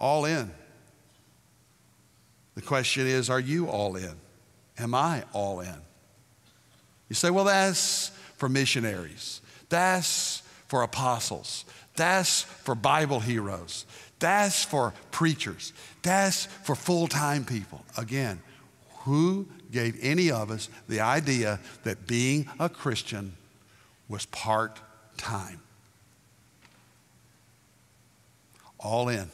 all in. The question is, are you all in? Am I all in? You say, well, that's for missionaries. That's for apostles. That's for Bible heroes. That's for preachers. That's for full time people. Again, who gave any of us the idea that being a Christian was part time? All in.